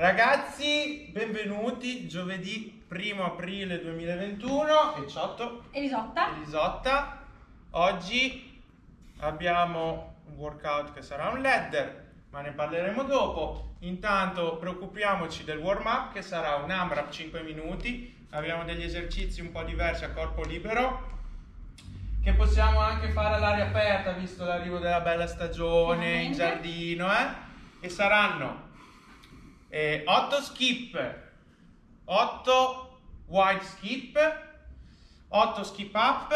Ragazzi, benvenuti giovedì 1 aprile 2021 e ciotto Elisotta. Elisotta. Oggi abbiamo un workout che sarà un ladder, ma ne parleremo dopo. Intanto preoccupiamoci del warm up che sarà un AMRAP 5 minuti. Abbiamo degli esercizi un po' diversi a corpo libero che possiamo anche fare all'aria aperta visto l'arrivo della bella stagione in Finalmente. giardino, eh? E saranno eh, 8 skip, 8 wide skip, 8 skip up,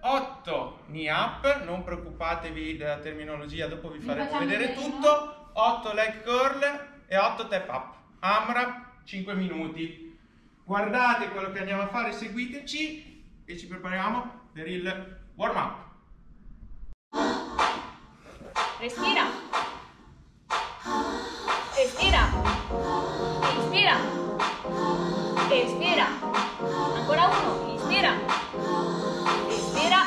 8 knee up, non preoccupatevi della terminologia, dopo vi faremo vedere tutto, 8 leg curl e 8 tap up, AMRAP 5 minuti. Guardate quello che andiamo a fare, seguiteci e ci prepariamo per il warm up. Respira. Inspira. Espira. Ancora uno. Inspira. Espira.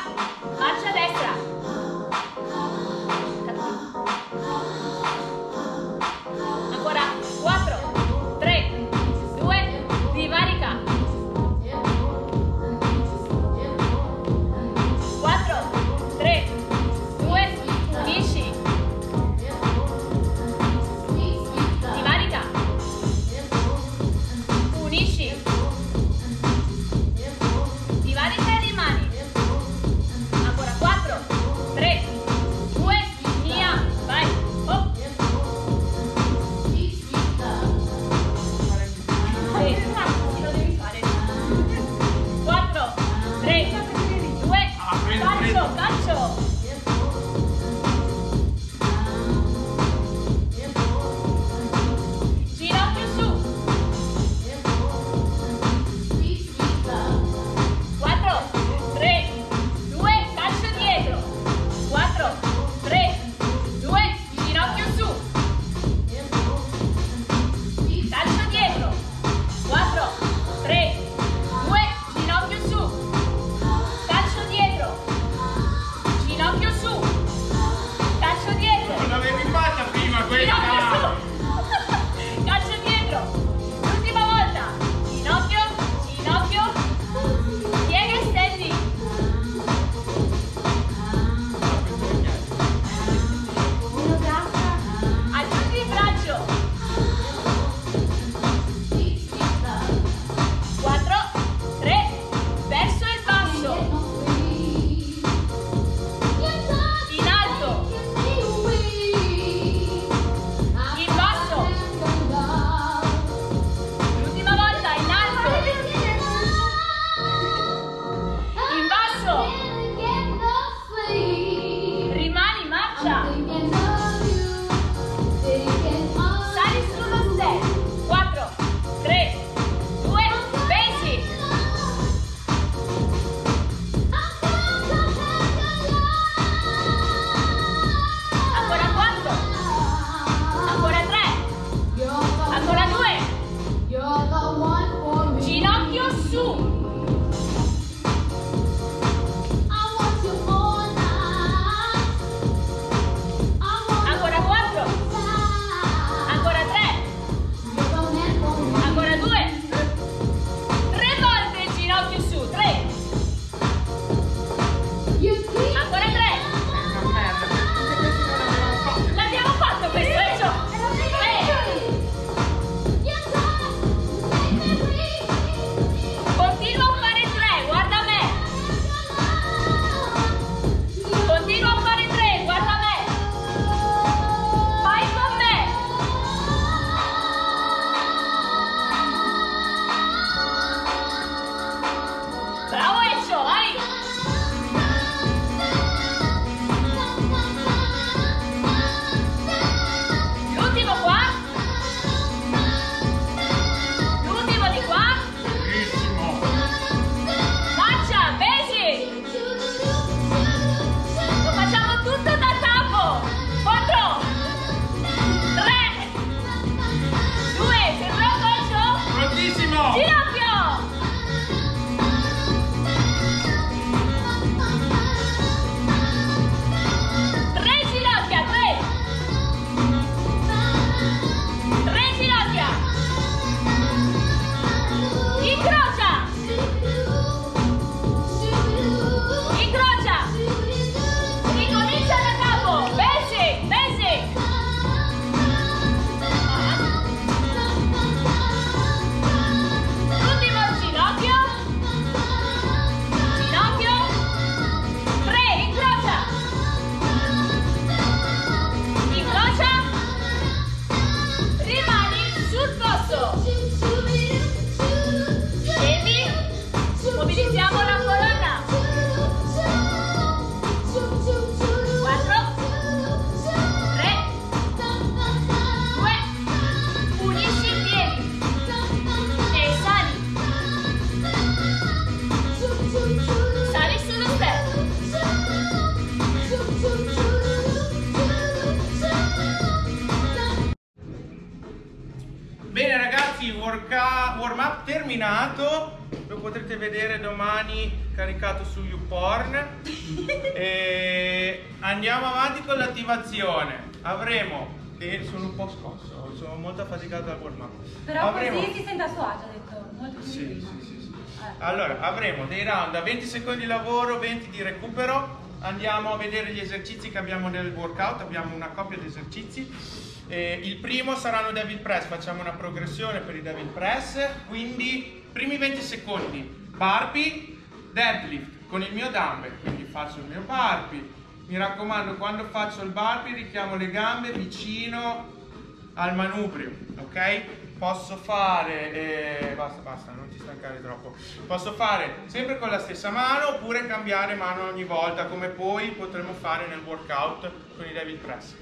E sono un po' scosso, sono molto affaticato dal warm up. Però Avremo- così si sente a suo agio, ha detto. Molto più Sì, sì, sì, sì. Eh. Allora, avremo dei round a 20 secondi di lavoro, 20 di recupero. Andiamo a vedere gli esercizi che abbiamo nel workout, abbiamo una coppia di esercizi. Eh, il primo saranno devil press, facciamo una progressione per i devil press, quindi primi 20 secondi, burpee, deadlift con il mio dumbbell, quindi faccio il mio burpee. Mi raccomando, quando faccio il burpee richiamo le gambe vicino al manubrio, ok? Posso fare, eh, basta, basta, non ti stancare troppo. Posso fare sempre con la stessa mano oppure cambiare mano ogni volta, come poi potremo fare nel workout con i devil press.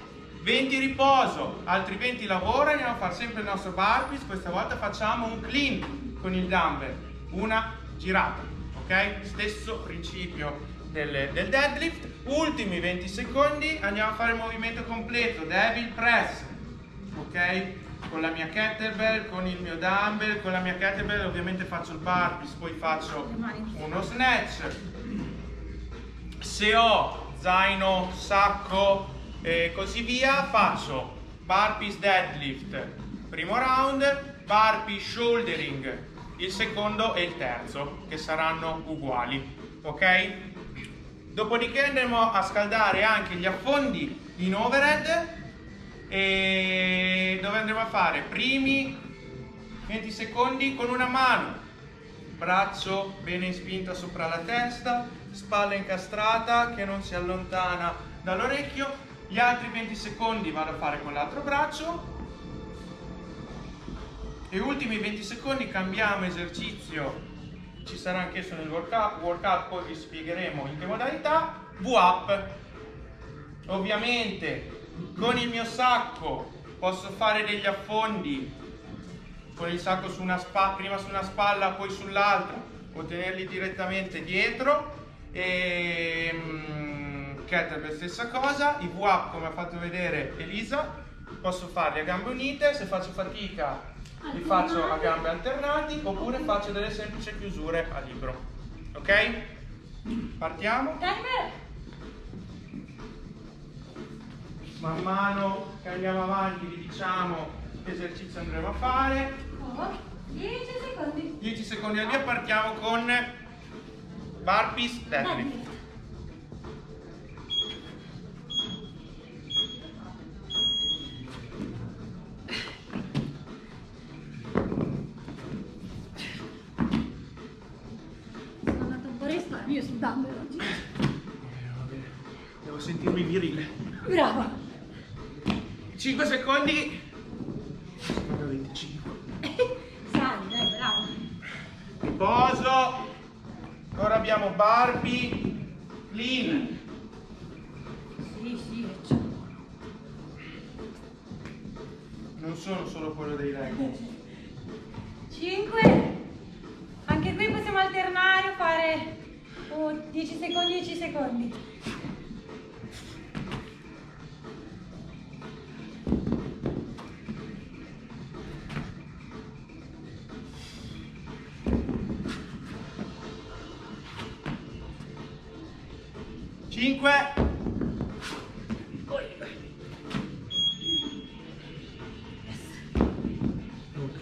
20 riposo, altri 20 lavoro, andiamo a fare sempre il nostro burpees, questa volta facciamo un clean con il dumbbell, una girata, ok? Stesso principio del, del deadlift. Ultimi 20 secondi, andiamo a fare il movimento completo, devil press, ok? Con la mia kettlebell, con il mio dumbbell, con la mia kettlebell ovviamente faccio il burpees, poi faccio uno snatch. Se ho zaino, sacco e così via, faccio burpees deadlift, primo round, burpee shouldering, il secondo e il terzo, che saranno uguali, ok? Dopodiché andremo a scaldare anche gli affondi in overhead e dove andremo a fare? Primi 20 secondi con una mano. Braccio bene in spinta sopra la testa spalla incastrata che non si allontana dall'orecchio. Gli altri 20 secondi vado a fare con l'altro braccio. E ultimi 20 secondi cambiamo esercizio ci sarà anch'esso nel workout, workout poi vi spiegheremo in che modalità. V-up. Ovviamente con il mio sacco posso fare degli affondi con il sacco su spa- prima su una spalla poi sull'altra o tenerli direttamente dietro. E mm, kettlebell stessa cosa. I V-up come ha fatto vedere Elisa posso farli a gambe unite. Se faccio fatica li faccio a gambe alternati oppure faccio delle semplici chiusure a libro. Ok? partiamo. Man mano che andiamo avanti vi diciamo che esercizio andremo a fare. Oh, 10 secondi. 10 secondi al via partiamo con burpees deadlift 5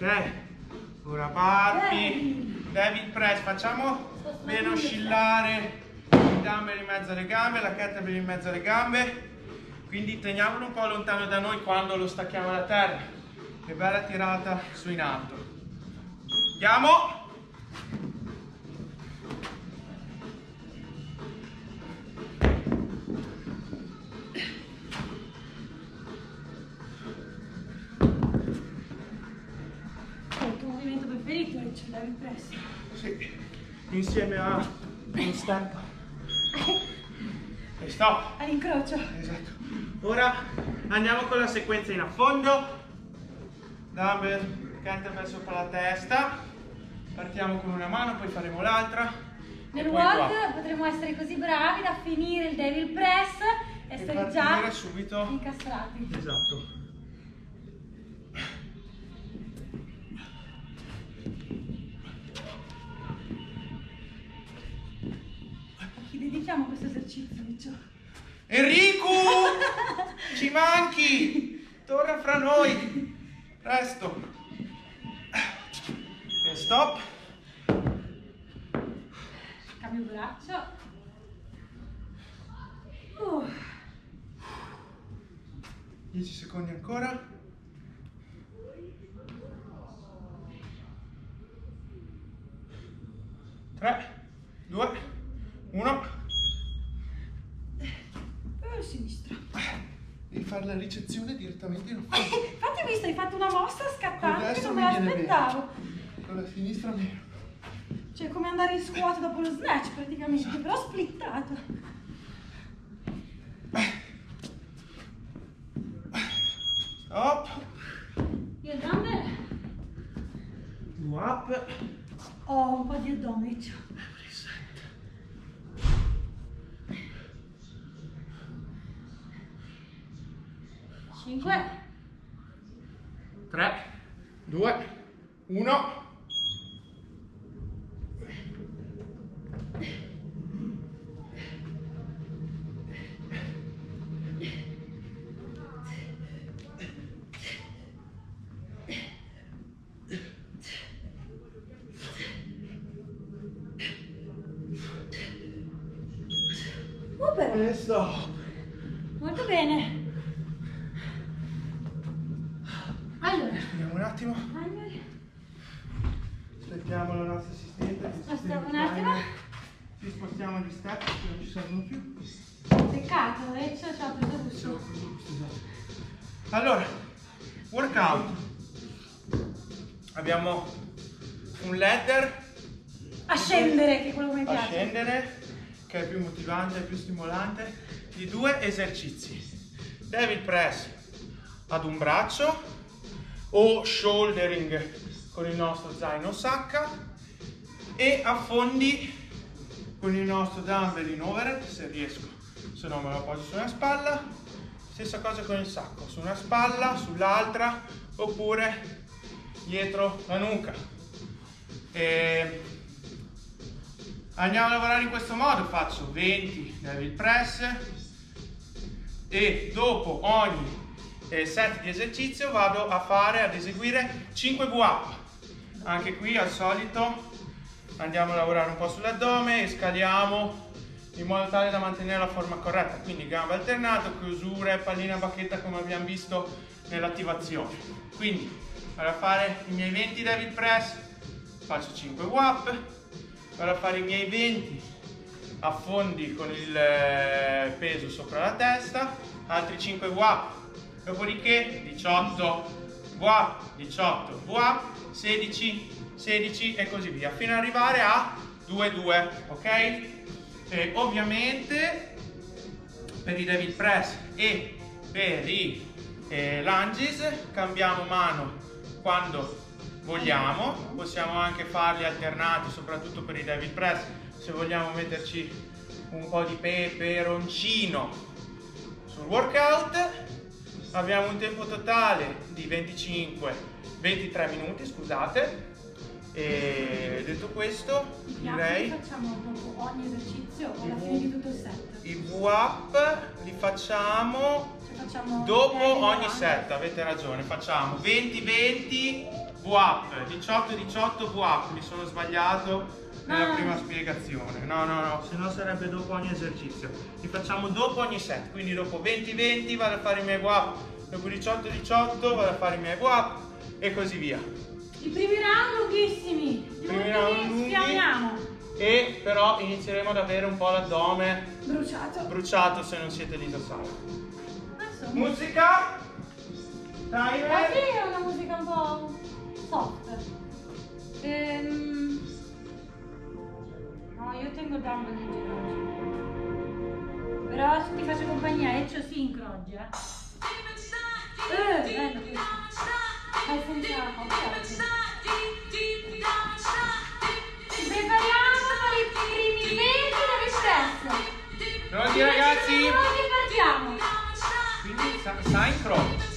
Ok, ora burpee, David press, facciamo bene oscillare il dumbbell in mezzo alle gambe, la kettlebell in mezzo alle gambe, quindi teniamolo un po' lontano da noi quando lo stacchiamo da terra, che bella tirata su in alto. Andiamo! all'incrocio. Esatto. Ora andiamo con la sequenza in affondo. Dumbbell, canterbury sopra la testa. Partiamo con una mano, poi faremo l'altra. Nel walk potremo essere così bravi da finire il devil press e essere già subito incastrati. Esatto. Ti dedichiamo questo esercizio, Micio. Enrico! Ci manchi! Torna fra noi! Presto! E stop! Cambio braccio. Uh, 10 secondi ancora. Tre, due, uno. Uh, sinistra. Devi fare la ricezione direttamente in Eh, Infatti visto, hai fatto una mossa scattante, destra non me l'aspettavo. Con la sinistra meno. Cioè, come andare in squat dopo lo snatch praticamente, però splittato. Stop. Io gambe Go up. ho un po' di addome, c'ho. 5, 3, 2, 1. Più stimolante, di due esercizi. David press ad un braccio o shouldering con il nostro zaino sacca e affondi con il nostro dumbbell in overhead se riesco, se no me lo appoggio su una spalla. Stessa cosa con il sacco, su una spalla, sull'altra oppure dietro la nuca. E Andiamo a lavorare in questo modo, faccio 20 Devil Press e dopo ogni eh, set di esercizio vado a fare, ad eseguire 5 V-up. Anche qui al solito andiamo a lavorare un po' sull'addome e scaliamo in modo tale da mantenere la forma corretta, quindi gamba alternata, chiusure, pallina a bacchetta come abbiamo visto nell'attivazione. Quindi vado a fare i miei 20 Devil Press, faccio 5 W-up, vado a fare i miei 20 affondi con il eh, peso sopra la testa, altri 5 WAP, dopodiché 18 WAP, 18 WAP, 16, 16 e così via, fino ad arrivare a 2-2, ok? E ovviamente per i Devil Press e per i eh, lunges cambiamo mano quando vogliamo, possiamo anche farli alternati, soprattutto per i Devil Press, se vogliamo metterci un po' di peperoncino sul workout. Abbiamo un tempo totale di 25, 23 minuti, scusate. E detto questo, direi facciamo dopo ogni esercizio alla fine di tutto il set. i VAP li facciamo Cioè facciamo Dopo ogni set, avete ragione, facciamo 20-20 VAP, 18-18 VAP, mi sono sbagliato nella Ah. prima spiegazione. No, no, no, se no sarebbe dopo ogni esercizio. Li facciamo dopo ogni set, quindi dopo 20-20 vado a fare i miei VAP, dopo 18-18 vado a fare i miei VAP e così via. I primi round lunghissimi. I primi round lunghi. E però inizieremo ad avere un po' l'addome Bruciato. bruciato se non siete lì da. Insomma. Musica, Oggi timer. è una musica un po' soft. Ehm... No, io tengo Dumble in giro. Però se ti faccio compagnia, Eccio sincro oggi, eh. Eh, bello questo. Senza occhiali. Ci prepariamo per i primi 20 da stesso. Pronti ragazzi? Pronti partiamo. Quindi sincro.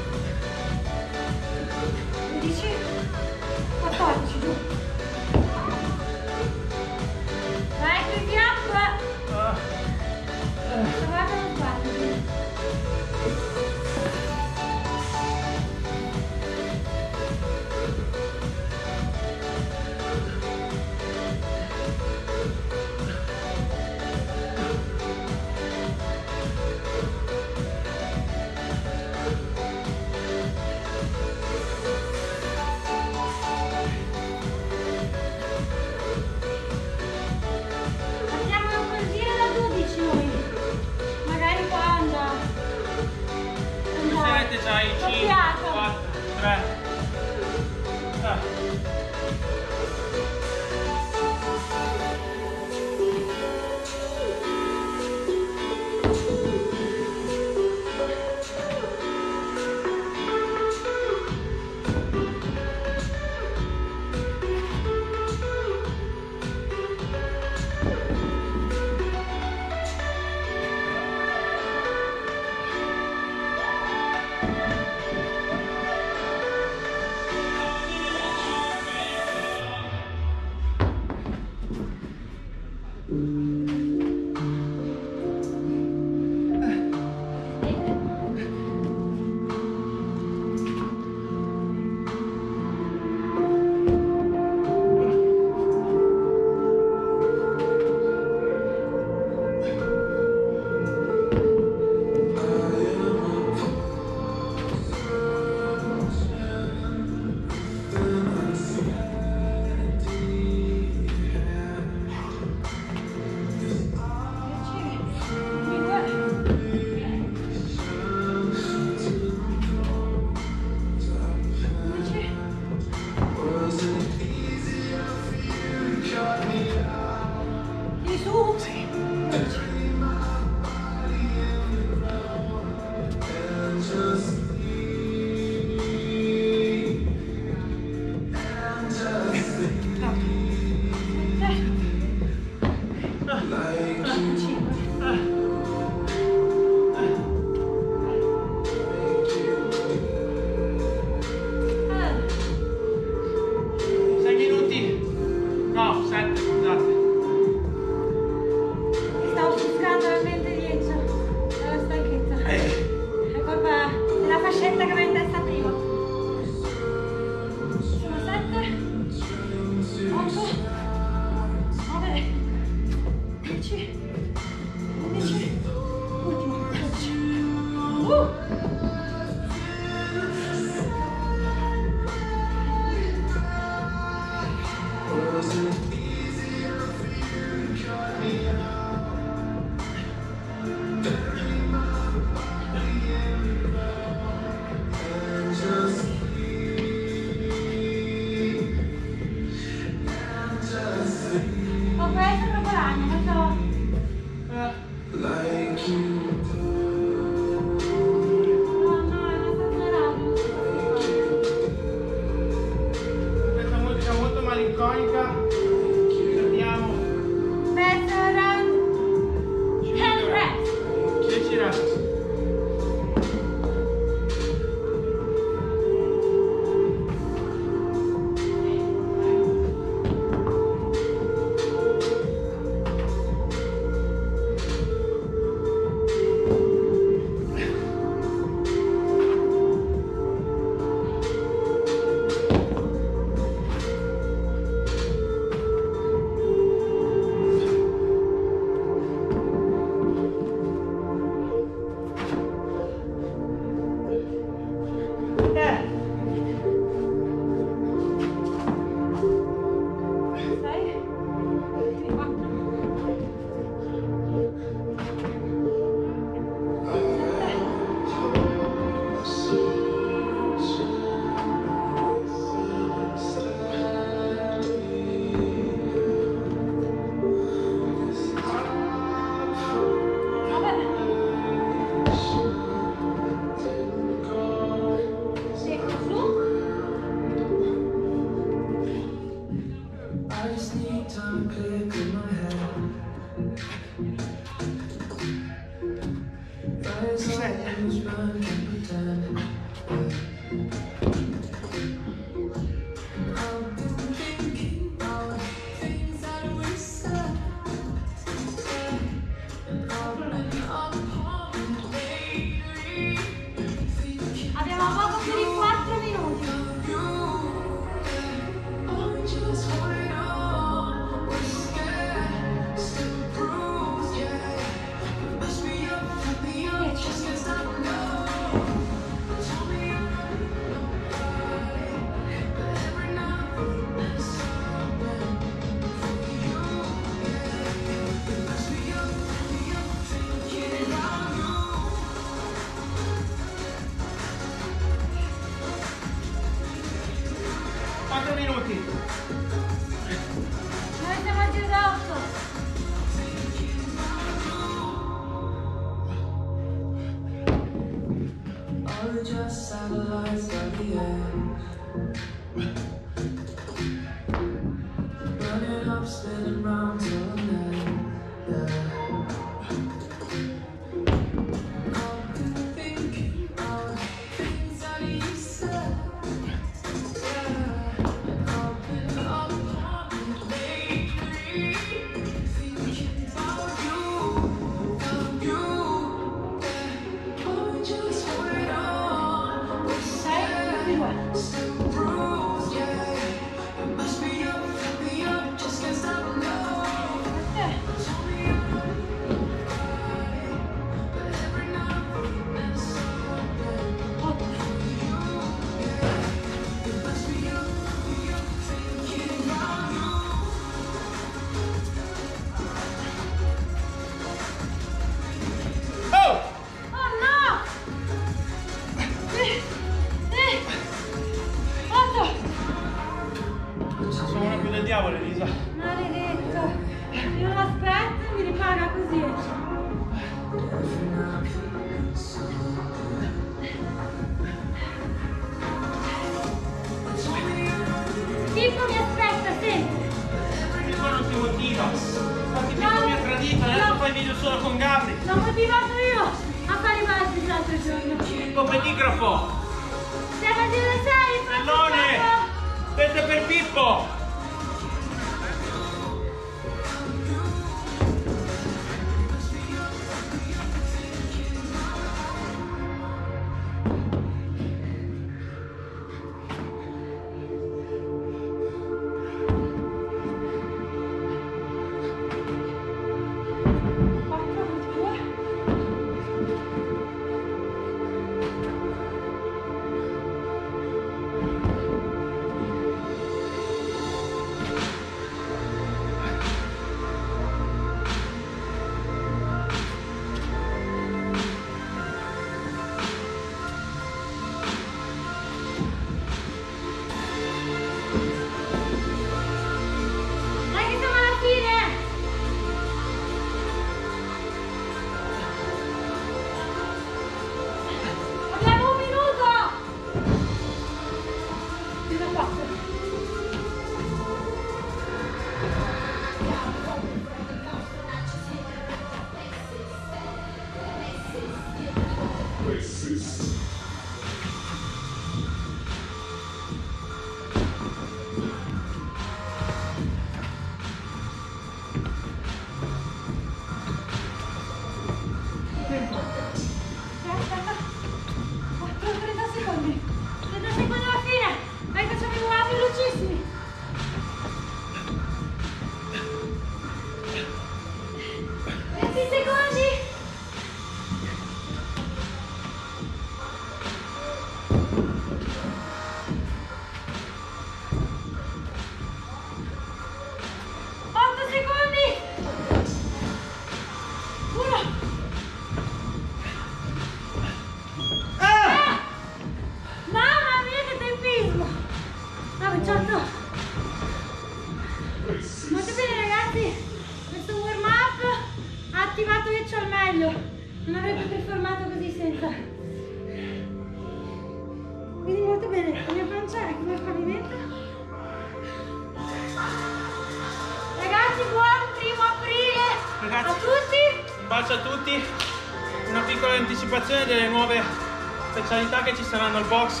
saranno al box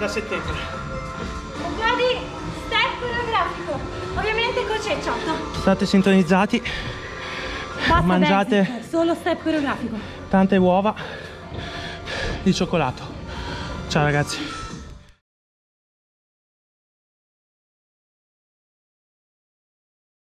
da settembre. Un step coreografico, ovviamente con Cecciotto. State sintonizzati, Basta mangiate basic, solo step coreografico. tante uova di cioccolato. Ciao ragazzi.